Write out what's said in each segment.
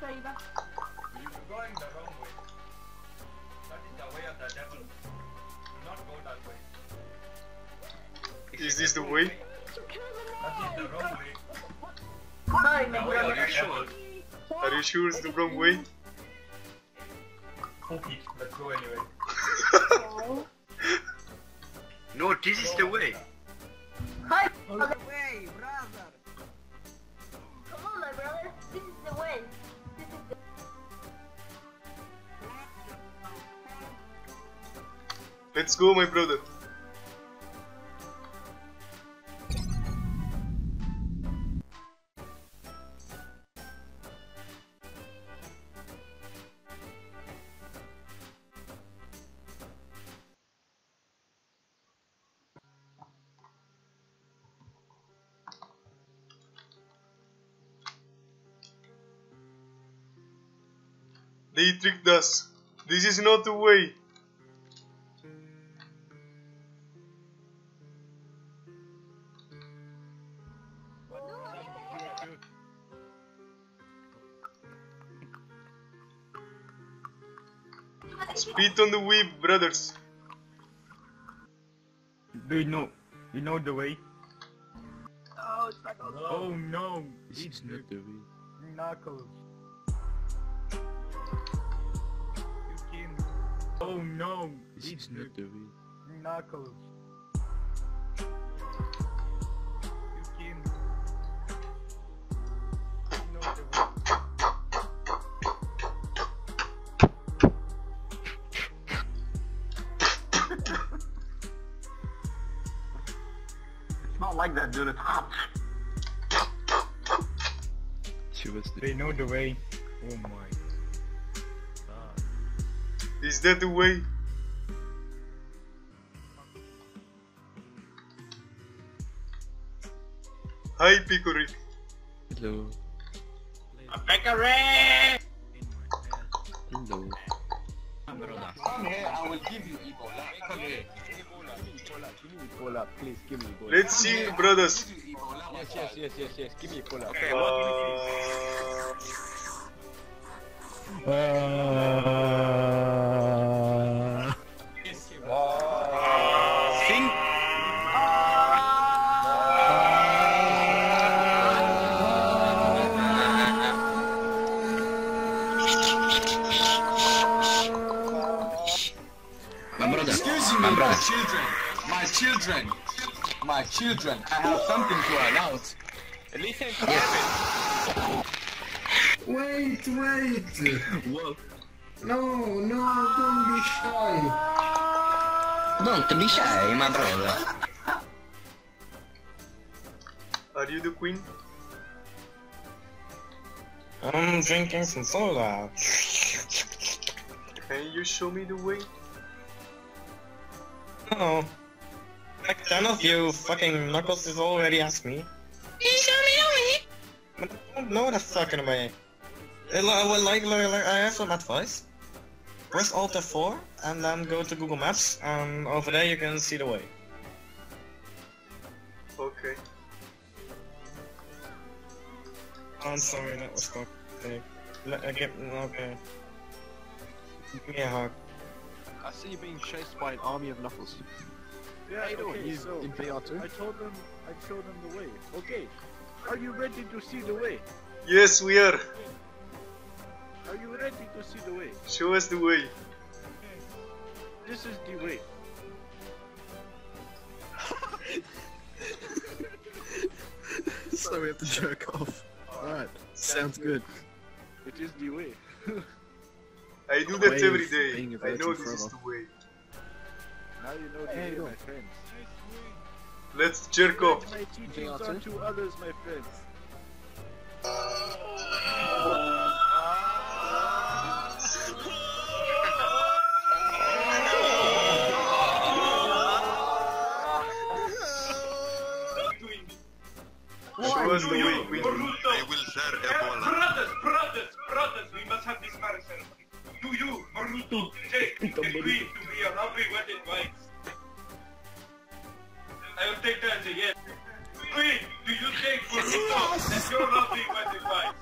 What's the way. Jay, kick Saida. You're going the wrong way. That is the way of the devil. Do not go that way. Is this the way? That is the wrong way. Hi, The my way of brother. the devil. Are you sure it's the wrong way? Fuck it. Let's go anyway. No, this is the way. Hi, Let's go, my brother. They tricked us. This is not the way. Speed on the whip, brothers. Do you know? You know the way? Oh, it's like a Oh no! This is not the way. Knuckles. You can. Oh no! This is not the way. Knuckles. Like that, dude. It's hot. She was They know the way. Oh my. God. Is that the way? Hi, Picori. Hello. Bakery! Hello. Come here, I will give you Ebola. Come here. Ebola, please give me Ebola. Let's sing, brothers. Give you Ebola. Yes, yes, yes, yes, yes. Give me Ebola. Okay, Sing. My brother. Excuse me, My my brother. Children. My children. My children. I have something to announce. Listen to Kevin. Wait, wait! Whoa. No, no, don't be shy. Don't be shy, my brother. Are you the queen? I'm drinking some soda. Can you show me the way? No. Like none of you fucking knuckles has already asked me. But I don't know the fucking way. Uh, li- well, like, like, like, I have some advice. Press Alt F4 and then go to Google Maps, and over there you can see the way. Okay. I'm sorry, that was cocked. Okay. Let, uh, get, okay. Give me a hug. I see you being chased by an army of knuckles. Yeah, How you doing? okay, You so in VR2? I told them, I showed them the way. Okay, are you ready to see the way? Yes, we are. Are you ready to see the way? Show us the way. This is the way. so we have to jerk off. Alright, sounds good. It is the way. I do that every day. every of day. being a I know virgin this is the way. Now you know the Hey, way, my friends. Let's jerk off. My teachings VR2? unto others, my friends. Show us the way. I will share Ebola. Brothers, brothers, brothers, we must have this marriage ceremony. Do you, Maruto, take the queen to be a lovely wedded wife? I will take that as a yes. Queen, do you take Maruto as your lovely wedded wife?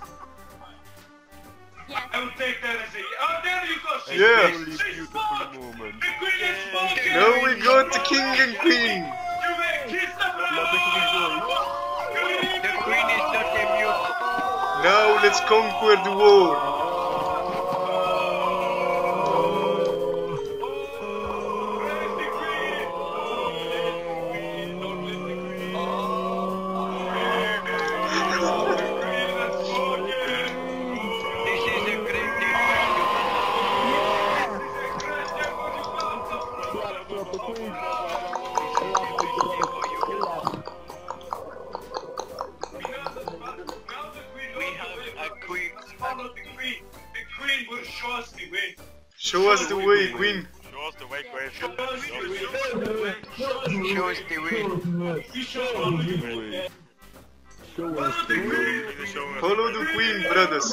Yes. I will take that as a. Oh, there you go. She's Yeah. she's she's smart. moment. The queen is smoking. Now we go to king and queen. You may kiss the bride. The queen is not amused. Now let's conquer the war. Show us the way, queen. Show us the way, queen. Show us the way. Show us the way. You show us the way. Show us the way. Follow the queen, brothers.